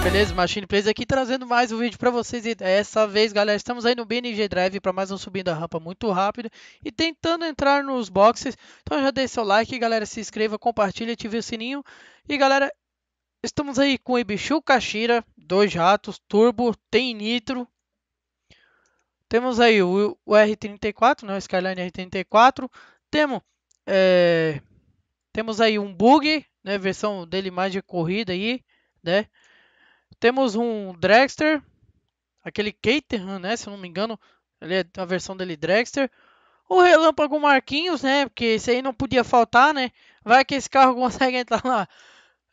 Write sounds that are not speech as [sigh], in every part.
galera, beleza? Machine Plays aqui trazendo mais um vídeo pra vocês e dessa vez, galera, estamos aí no BNG Drive para mais um subindo a rampa muito rápido e tentando entrar nos boxes. Então já deixe seu like, galera, se inscreva, compartilha, ative o sininho. E galera, estamos aí com o Ibichu Kashira, dois jatos, turbo, tem nitro. Temos aí o, o R34, né, o Skyline R34. Temos, é, temos aí um bug, né, versão dele mais de corrida aí, né? Temos um Dragster, aquele Caterham, né? Se eu não me engano, ele é a versão dele Dragster. O Relâmpago Marquinhos, né? Porque esse aí não podia faltar, né? Vai que esse carro [laughs] consegue entrar lá.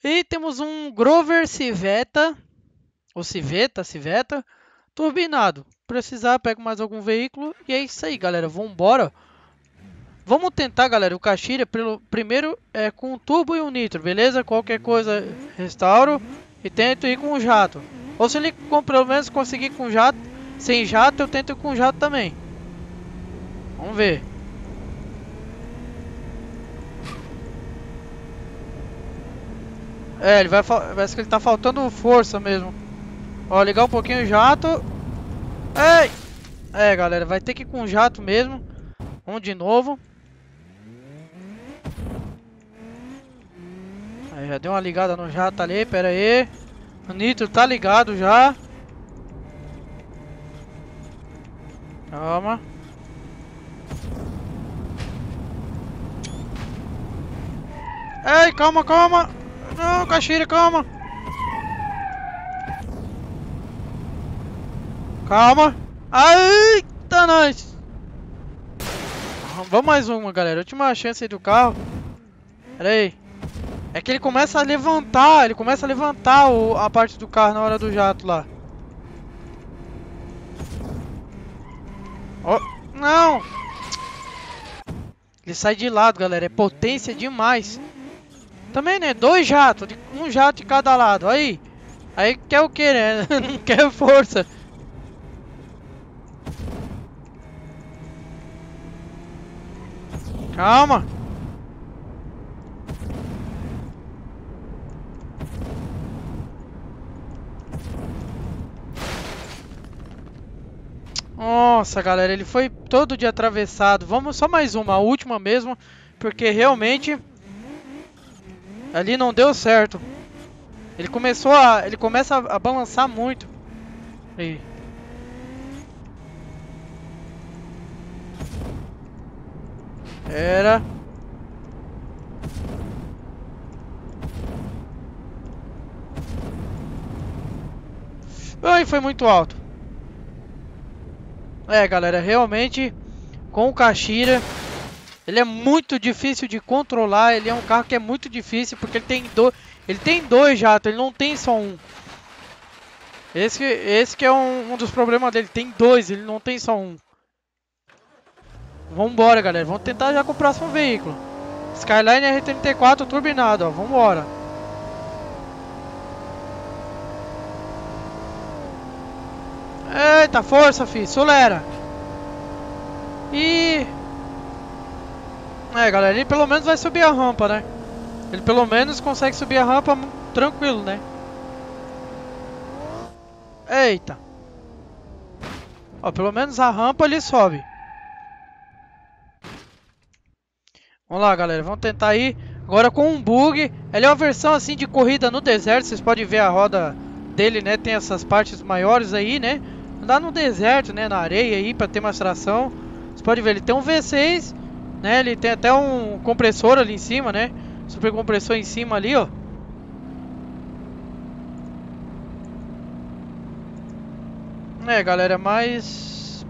E temos um Grover Civeta, ou Civeta, Civeta, turbinado. Precisar, pego mais algum veículo. E é isso aí, galera. Vambora. Vamos tentar, galera, o Caxira pelo primeiro é com turbo e o nitro, beleza? Qualquer coisa restauro e tento ir com o jato. Ou se ele pelo menos conseguir com jato, sem jato, eu tento ir com jato também. Vamos ver. É, ele vai parece que ele tá faltando força mesmo. Ó, ligar um pouquinho o jato. Ei! É, galera, vai ter que ir com jato mesmo. Vamos de novo. Aí, já deu uma ligada no jato ali, pera aí. O nitro tá ligado já. Calma. Ei, calma, calma. Não, Caxira, calma. Calma. Eita, nós. Vamos mais uma, galera. Última chance aí do carro. Pera aí. É que ele começa a levantar, ele começa a levantar o, a parte do carro na hora do jato lá. Oh, não! Ele sai de lado, galera. É potência demais. Também, né? Dois jatos. Um jato de cada lado. Aí. Aí quer o que, né? [laughs] Não quer força. Calma. Nossa, galera, ele foi todo de atravessado. Vamos só mais uma, a última mesmo, porque realmente ali não deu certo. Ele começou a, ele começa a, a balançar muito. Aí. Era. Ai, foi muito alto. É, galera, realmente com o Kashira ele é muito difícil de controlar, ele é um carro que é muito difícil porque ele tem dois, ele tem dois jatos, ele não tem só um. Esse, esse que é um, um dos problemas dele, tem dois, ele não tem só um. Vambora, galera, vamos tentar já com o próximo veículo. Skyline R34 turbinado, ó, vambora. Eita, força, fi, acelera. E... É, galera, ele pelo menos vai subir a rampa, né? Ele pelo menos consegue subir a rampa tranquilo, né? Eita. Ó, pelo menos a rampa ele sobe. Vamos lá, galera. Vamos tentar ir agora com um bug. Ele é uma versão assim de corrida no deserto. Vocês podem ver a roda dele, né? Tem essas partes maiores aí, né? Andar no deserto, né, na areia aí para ter mais tração. Você pode ver, ele tem um V6, né? Ele tem até um compressor ali em cima, né? Super compressor em cima ali, ó. É, galera, mas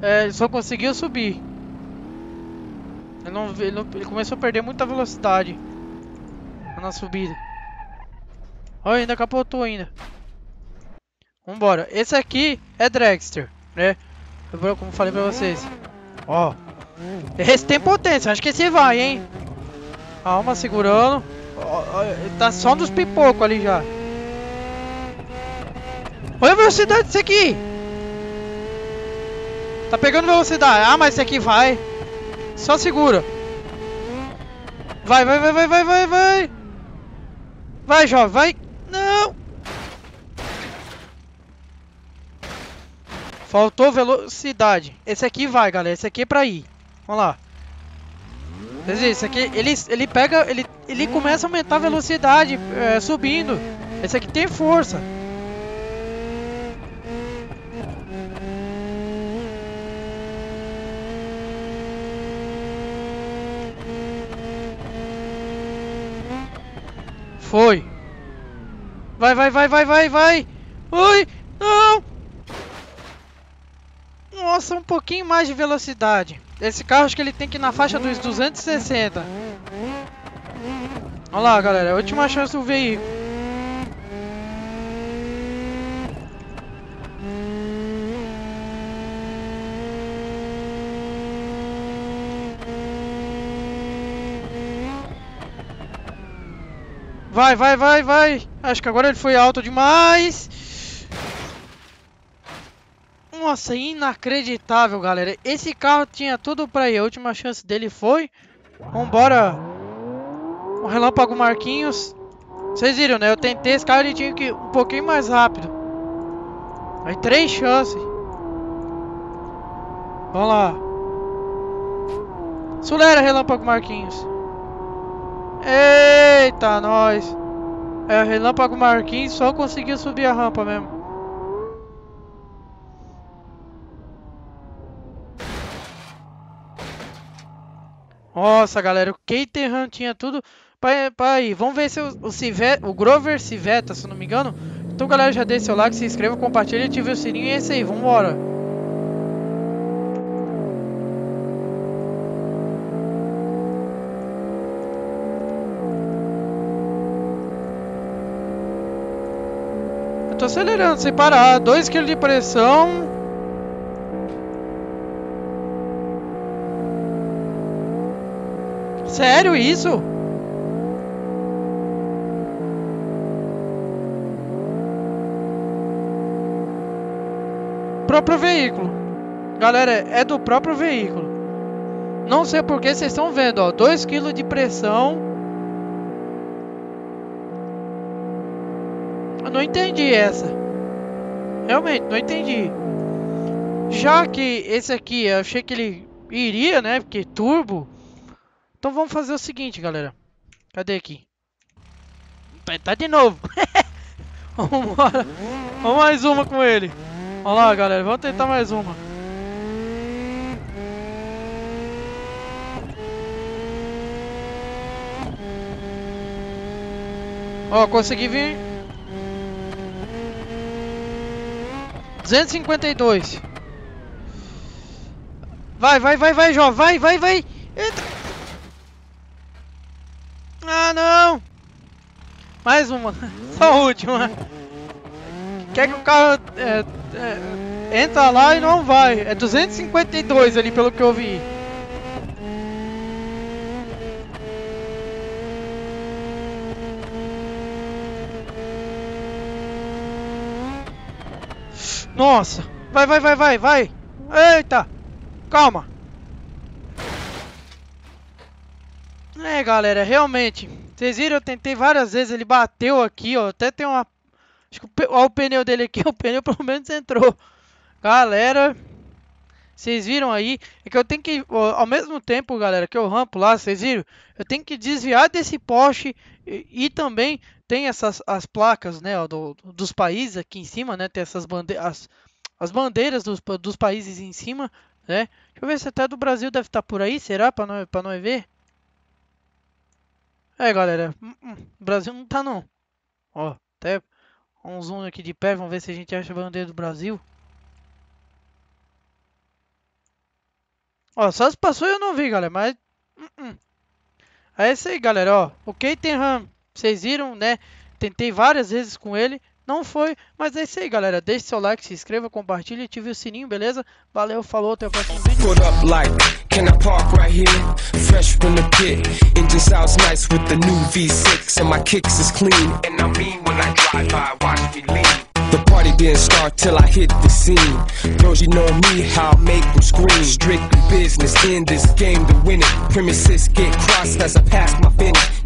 é, ele só conseguiu subir. Ele, não, ele, não, ele começou a perder muita velocidade na subida. Olha, ainda capotou ainda. Vambora. Esse aqui é Dragster, né? Como falei pra vocês. Ó. Esse tem potência. Acho que esse vai, hein? Calma, segurando. Ó, ó, tá só dos pipocos ali já. Olha a velocidade desse aqui. Tá pegando velocidade. Ah, mas esse aqui vai. Só segura. Vai, vai, vai, vai, vai, vai, vai. Vai, jovem, vai. Não. Faltou velocidade. Esse aqui vai, galera. Esse aqui é pra ir. Vamos lá. Esse aqui, ele, ele pega, ele, ele começa a aumentar a velocidade, é, subindo. Esse aqui tem força. Foi. Vai, vai, vai, vai, vai, vai. Ui, não. Nossa, um pouquinho mais de velocidade. Esse carro acho que ele tem que ir na faixa dos 260. Olha lá, galera. Última chance do veículo. Vai, vai, vai, vai. Acho que agora ele foi alto demais. Nossa, inacreditável, galera. Esse carro tinha tudo pra ir. A última chance dele foi. Vambora. O relâmpago Marquinhos. Vocês viram, né? Eu tentei esse carro, ele tinha que ir um pouquinho mais rápido. Aí, três chances. Vamos lá. Sulera, relâmpago Marquinhos. Eita, nós. É, relâmpago Marquinhos só conseguiu subir a rampa mesmo. Nossa, galera, o Caterham tinha tudo para ir. Vamos ver se o, o, Civet, o Grover Civeta, se não me engano. Então, galera, já deixa seu like, se inscreva, compartilha, ative o sininho e é isso aí. Vambora. Eu tô acelerando sem parar. 2 kg de pressão. Sério isso? Próprio veículo. Galera, é do próprio veículo. Não sei porque vocês estão vendo, ó. 2 kg de pressão. Eu não entendi essa. Realmente, não entendi. Já que esse aqui, eu achei que ele iria, né? Porque turbo. Então vamos fazer o seguinte, galera. Cadê aqui? Tá, tá de novo. [laughs] vamos embora. Vamos mais uma com ele. Vamos lá, galera. Vamos tentar mais uma. Ó, consegui vir. 252. Vai, vai, vai, vai, Jó. Vai, vai, vai. Ah, não! Mais uma. [laughs] Só a última. Quer que o carro é, é, entra lá e não vai. É 252 ali, pelo que eu vi. Nossa! Vai, vai, vai, vai, vai! Eita! Calma! É, galera, realmente. Vocês viram, eu tentei várias vezes, ele bateu aqui, ó. Até tem uma... Acho que o, o pneu dele aqui, [laughs] o pneu pelo menos entrou. Galera, vocês viram aí? É que eu tenho que, ao mesmo tempo, galera, que eu rampo lá, vocês viram? Eu tenho que desviar desse poste e, e também tem essas as placas, né, ó, do, dos países aqui em cima, né? Tem essas bandeiras, as, as bandeiras dos, dos países em cima, né? Deixa eu ver se até do Brasil deve estar por aí, será? Para nós, pra nós ver. É, galera, hum, hum, o Brasil não tá não. Ó, até um zoom aqui de pé, vamos ver se a gente acha a bandeira do Brasil. Ó, só se passou eu não vi, galera, mas... Hum, é isso aí, galera, ó. O Caterham, vocês viram, né? Tentei várias vezes com ele, não foi, mas é isso aí, galera. Deixe seu like, se inscreva, compartilhe, ative o sininho, beleza? Valeu, falou, até o próximo vídeo. Fresh from the pit. Engine sounds nice with the new V6 and my kicks is clean. And I mean when I drive by, watch me lean. The party didn't start till I hit the scene. Girls, you know me, how I make them scream. Strictly business in this game to win it. Premises get crossed as I pass my finish.